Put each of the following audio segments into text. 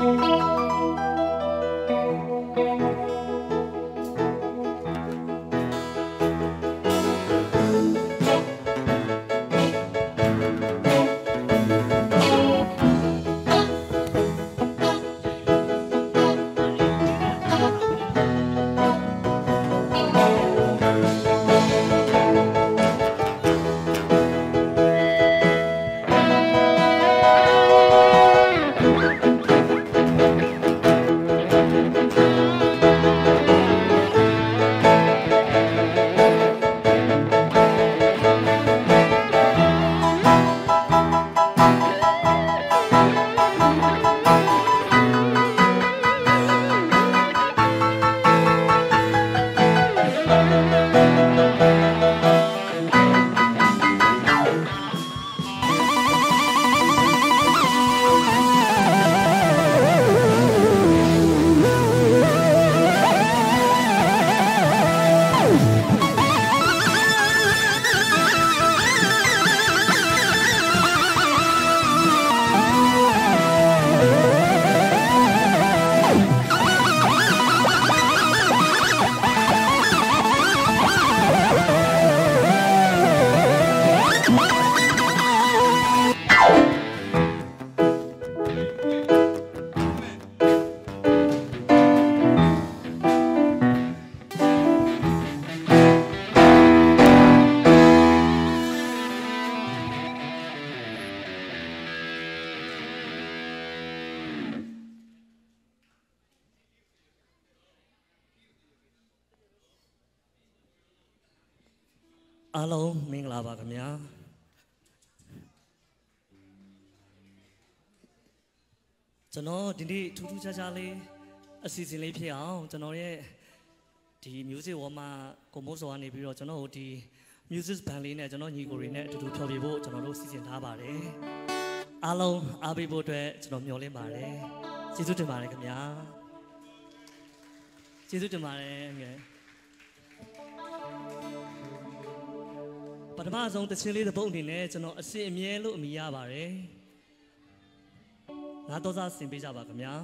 အား င်္ဂလာပါခင်ဗျာကျွန်တော်ဒီနေ့ထူးထူးခြားခြားလေးအစီအစဉ်လေးဖြစ်အောင်ကျွန်တော်ရဲ့ဒီ music wall မှာကိုမိုးစောကနေပြီးတော့ကျွန်တော်တို့ဒီ music band လေးနဲ့ကျွန်တော်ညီကိုတွေနဲ့အတူတူဖျော်ဖြေဖို့ကျွန်တော်တို့စီစဉ်ထားပါတယ်အားလုံးအားပေးဖို့အတွက်ကျွန်တော်မျှော်လင့်ပါတယ်ကျေးဇူးတင်ပါတယ်ခင်ဗျာကျေးဇူးတင်ပါတယ်ငယ် ပထမဆုံးတခြင်းလေးတစ်ပုတ်အနေနဲ့ကျွန်တော်အစီအမြဲလို့အမိရပါတယ်ငါတော့စားဆင်ပေးကြပါခင်ဗျာ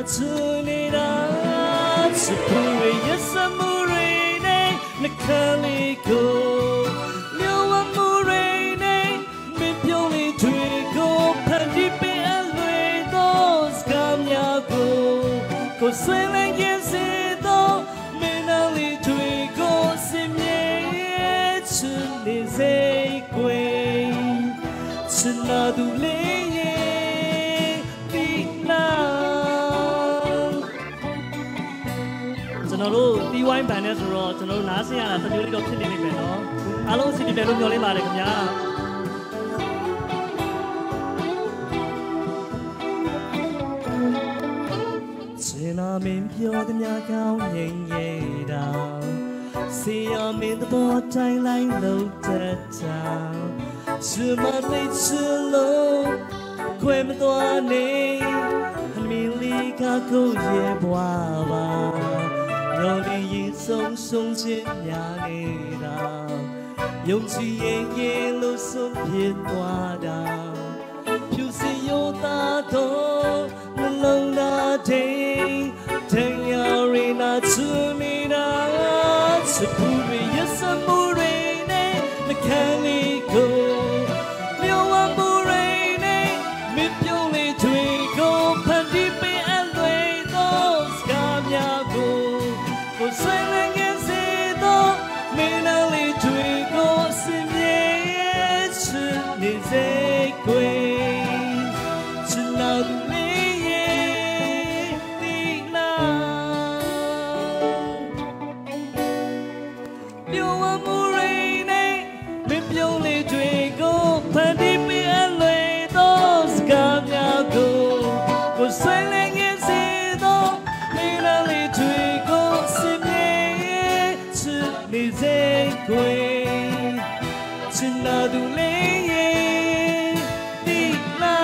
ရင်းနာချူနေတာ ကျွန်တော်တို့တီးဝိုင်းဘန်နဲ့ဆိုတော့ကျွန်တော်တို့နားဆင်ရတာတစ်မျိုးလေးတော့ဖြစ်နေလိမ့်မယ်နော်အားလုံးအစီအပြေလို့မျှော်လင့်ပါတယ်ခင်ဗျာချင်နာမင်းပြောသည်များကောင်းငြိမ်ရဲ့တာစီယမင်းသဘောတိုင်းလိုက်လို့တဲ့တာချင်မသိချင်လို့ခွဲမသွားနေအမီလီကကိုရဲ့ဘွားပါညော်လေးရင် ဆုံးခြင်းများနေတာယုံကြည်ရင်ရင်လို့ဆုံးဖြစ်သွားတာဖြူစင်ရောသားတော်နှလုံးသားတိမ်တန်ရာရိနာသူမိနာစပူရိယစမူရိနဲ့မခံလေးကိုလျော်ဝမူရိနဲ့မပြုံးလေးတွေကိုဖန်တီးပေးအပ်သွေးသောစကားများကိုကိုဆွေ စ်နေစေကွယ်ချစ်နာသူလေးရဲ့ဒီနာ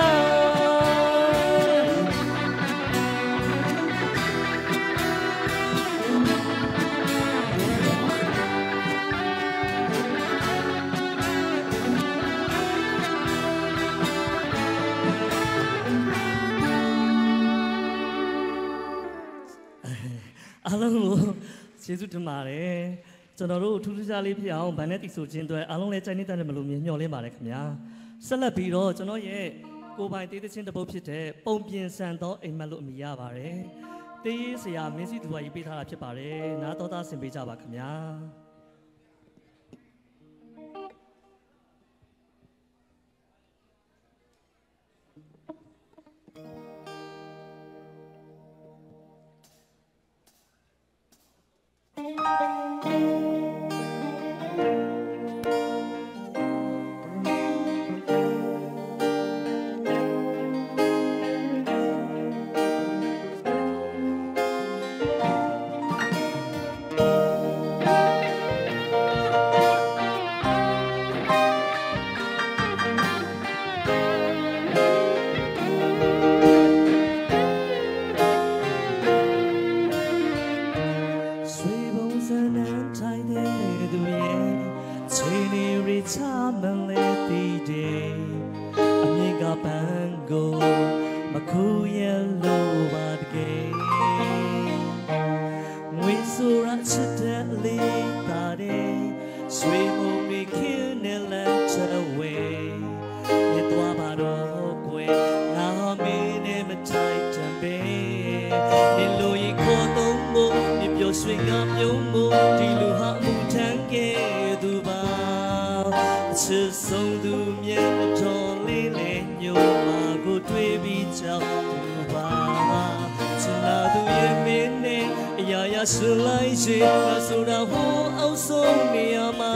အားလုံးကိုကျေးဇူးတင်ပါတယ် ကျွန်တော်တို့ထူးထူးခြားလေးဖြစ်အောင်ဗန်နဲ့တီဆိုခြင်းအတွက်အားလုံးလည်းကြိုက်နေတဲ့မလို့မြင်မျှော်လင့်ပါတယ်ခင်ဗျာဆက်လက်ပြီးတော့ကျွန်တော်ရဲ့ကိုယ်ပိုင်တေးသချင်းတစ်ပုဒ်ဖြစ်တဲ့ပုံပြင်ဆန်သောအိမ်မက်လို့အမည်ရပါတယ်တေးရေးဆရာမင်းစီသူကရေးပေးထားတာဖြစ်ပါတယ်နားတော်သားဆင်ပေးကြပါခင်ဗျာ နေရချမလဲတည်တယ်အမြင်ကပန်းကိုမခုရဲ့လို့ပါတကယ်ငွေဆိုရချစ်တဲ့လေးတာတဲ့ဆွေပုံတွေခင်းနေလက်ချဝဲမြတ်သွားပါတော့ကွယ်ငါမင်းနဲ့မထိုက်တံပဲဒီလိုရင်ခေါ်တော့မို့မြပျော်ရွှင်ကမြုံမို့ဒီလူဟာအမှုထမ်းခဲ့ ဆုံးသူမြတ်တော်လေးလေးညိုမာကိုတွေ့ပြီးကြောက်သူပါချင်လာသူရဲ့မင်းနဲ့အရာရာဆွလိုက်ရှိငါဆိုတာဟိုအောက်ဆုံးနေရာမှာ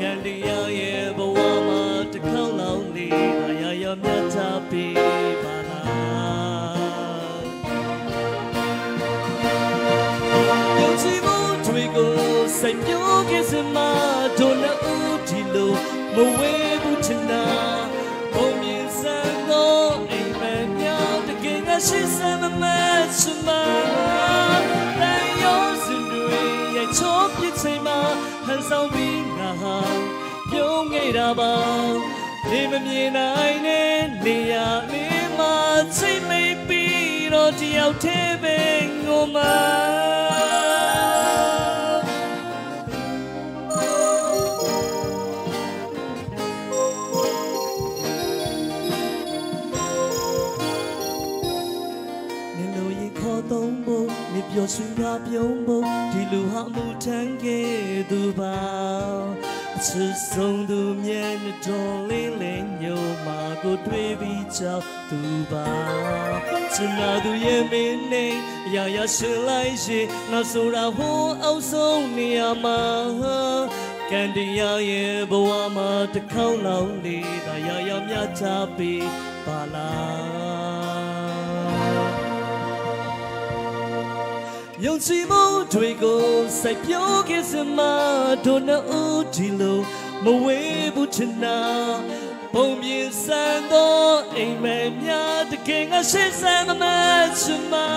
ကန်တရားရဲ့ဘဝမှာတစ်ခေါက်လောက်လေးအရာရာမြတ်တာပေးပါလားယုံကြည်မှုတွေကိုစိတ်ပြောခဲ့စမှာဒုနှစ်ဦးဒီလို မဝေဘူးချင်တာဘုံမြင်စံသောအိမ်မက်များတကယ်ငါရှိစမ်းမမချင်မှာတန်ရောစင်တွေရဲ့ချောပြစ်ချိန်မှာဟန်ဆောင်ပြီးငါဟာပြုံးခဲ့တာပါနေမမြင်နိုင်တဲ့နေရာလေးမှာချိန်မိတ်ပြီးတော့တယောက်တည်းပဲငိုမှာ ရွှင်ကားပြုံးဖို့ဒီလူဟာအမှုထမ်းခဲ့သူပါအချစ်ဆုံးသူမြဲနဲ့တော်လေးလေးညိုမာကိုတွေ့ပြီးကြောက်သူပါချင်လာသူရဲ့မင်းနဲ့အရာရာရှင်လိုက်ရှင်နောက်ဆိုတာဟိုအောက်ဆုံးနေရာမှာကန်တရားရဲ့ဘဝမှာတစ်ခေါက်လောက်လေးသာရရမြတ်ချပေးပါလား ယုံကြည်မှုတွေကိုစိုက်ပျိုးခဲ့စမှာဒုနှစ်ဦးဒီလိုမဝေးဘူးချင်နာပုံမြင်ဆန်းသောအိမ်မက်များတကယ်ငါရှိစမ်းမမချင်မှာ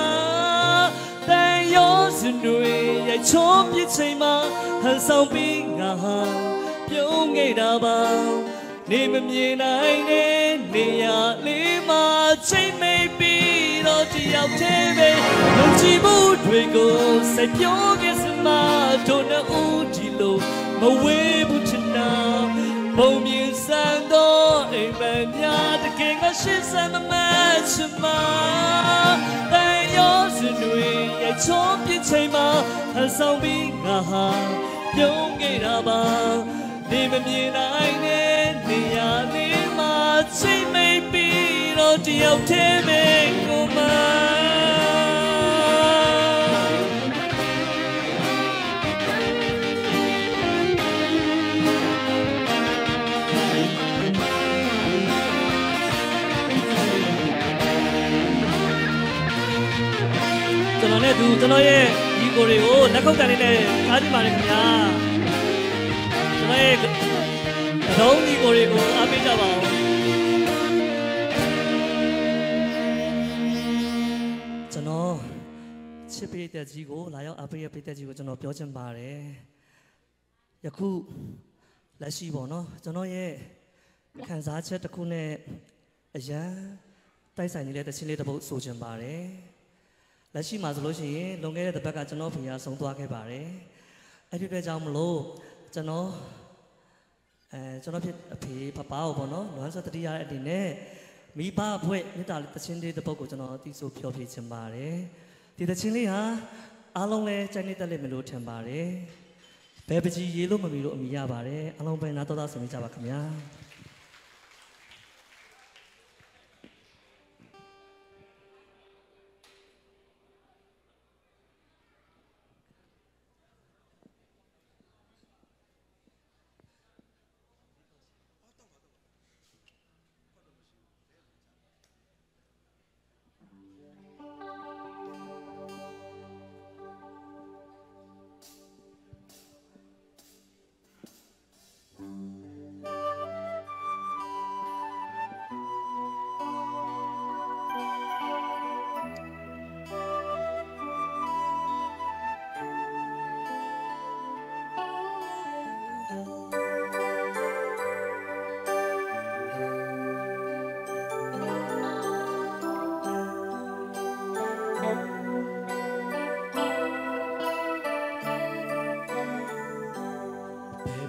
တန်ရောစင်တွေရိုက်ချုံးပြချိန်မှာဟန်ဆောင်ပြီးငါဟာပြုံးခဲ့တာပါနေမမြင်နိုင်တဲ့နေရာလေးမှာချိန်မိတ်ပြီးတော့တယောက်တည်းပဲ ယုံကြည်မှုတွေကိုစိတ်ပြောခဲ့စမှာတို့နှစ်ဦးဒီလိုမဝေးဘူးချင်နာဘုံမြင်ဆန်းသောအိမ်မက်များတကယ်ငါရှိစမ်းမမချင်မှာတန်ရောစင်တွေရဲ့ချုံးပြချိန်မှာဟဟန်ဆောင်ပြီးငါဟာပြုံးခဲ့တာပါနေမမြင်နိုင်တဲ့နေရာလေးမှာချိန်မိတ်ပြီးတော့တယောက်တည်းပဲကိုမ ကျွန်တော်နဲ့သူကျွန်တော်ရဲ့ဒီကိုတွေကိုလက်ခုပ်တန်လေးနဲ့အားကြည့်ပါနဲ့ခင်ဗျာကျွန်တော်ရဲ့အလုံးဒီကိုတွေကိုအားပေးကြပါဦးကျွန်တော်ချစ်ပေးတဲ့ကြီးကိုလာရောက်အားပေးရပေးတဲ့ကြီးကိုကျွန်တော်ပြောချင်ပါတယ်ယခုလက်ရှိပေါ့နော်ကျွန်တော်ရဲ့ခံစားချက်တစ်ခုနဲ့အရန်တိုက်ဆိုင်နေတဲ့တခြင်းလေးတစ်ပုဒ်ဆိုချင်ပါတယ် လက်ရှိမှာဆိုလို့ရှိရင်လွန်ခဲ့တဲ့တစ်ပတ်ကကျွန်တော်ဖေရဆုံးသွားခဲ့ပါတယ်အဲ့ဒီအတွက်ကြောင့်မလို့ကျွန်တော်အဲကျွန်တော်ဖြစ်အဖေပပကိုပေါ့နော်လွမ်းစတတိရတဲ့အနေနဲ့မိဘဘွဲ့မေတ္တာတခြင်းလေးတစ်ပုဒ်ကိုကျွန်တော်အသိဆိုပြောပြချင်ပါတယ်ဒီတခြင်းလေးဟာအားလုံးလည်းကြိုက်နေတတ်လိမ့်မယ်လို့ထင်ပါတယ်ဘယ်ပကြီးရေးလို့မမီလို့အမိရပါတယ်အားလုံးပဲနားတော်သားဆင်ကြပါခင်ဗျာ ဘယ်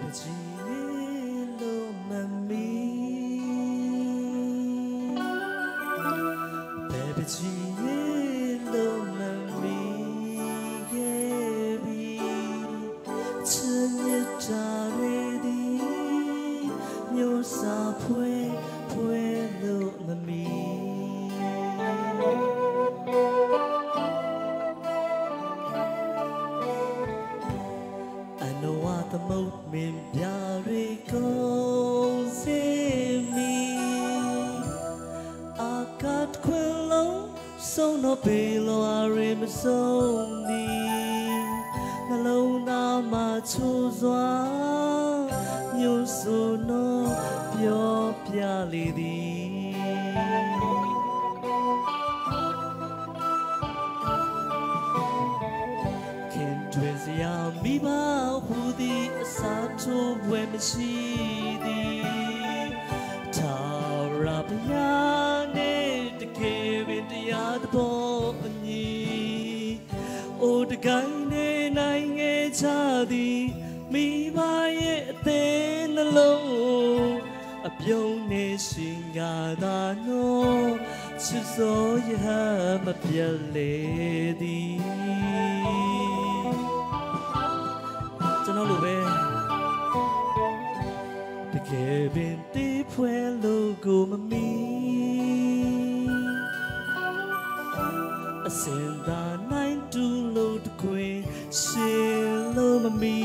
ပေလောအရေမဆုံးသည်နှလုံးသားမှာချိုးစွာညွှန်ဆိုတော့ပြောပြလေသည် ချစ်စောရဟမပြတ်လေသည်ကျွန်တော်လိုပဲတကယ်ပင်တေးဖွဲလို့ကိုမမီအစင်သာနိုင်တူလို့တခွင်ရှင်လို့မမီ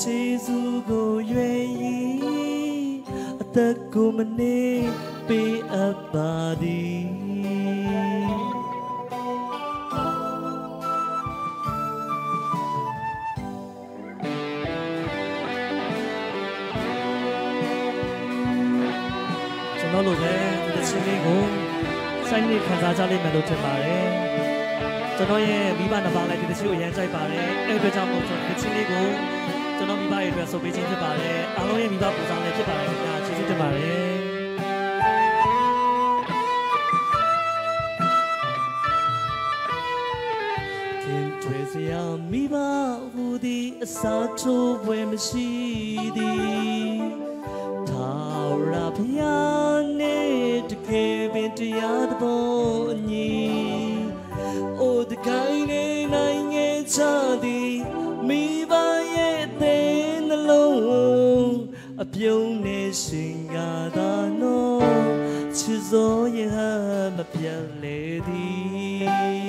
ခြေစုကိုရွယ်ရီအသက်ကိုမနေ ပေးအပ်ပါသည်ကျွန်တော်လိုပဲဒီတစ်ချင်းလေးကိုစိုက်နေခံစားကြလိမ့်မယ်လို့ထင်ပါတယ်ကျွန်တော်ရဲ့မိဘနှစ်ပါးလည်းဒီတစ်ချင်းကိုရမ်းကြိုက်ပါတယ်အဲ့ဒီအတွက်ကြောင့်မို့ကျွန်တော်ဒီတစ်ချင်းလေးကိုကျွန်တော်မိဘရဲ့အတွက်ဆိုပေးခြင်းဖြစ်ပါတယ်အားလုံးရဲ့မိဘပူဇော်လည်းဖြစ်ပါတယ်ခင်ဗျာကျေးဇူးတင်ပါတယ် စာထိုးပွဲမရှိသည်ထာဝရဘုရားနဲ့တကယ်ပင်တရားသဘောအညီအိုတကိုင်းနေနိုင်ငယ်ချသည်မိဘရဲ့တဲ့နှလုံးအပြုံးနဲ့ရှင်ကသာနော်ချစ်စောရဟမပြတ်လေသည်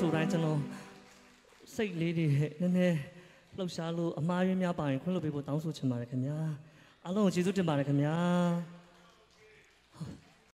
ဆိုတိုင်းကျွန်တော်စိတ်လေးတွေနည်းနည်းလှုပ်ရှားလို့အမှားရင်းများပါရင်ခွင့်လွှတ်ပေးဖို့တောင်းဆိုချင်ပါတယ်ခင်ဗျာအားလုံးကိုကျေးဇူးတင်ပါတယ်ခင်ဗျာ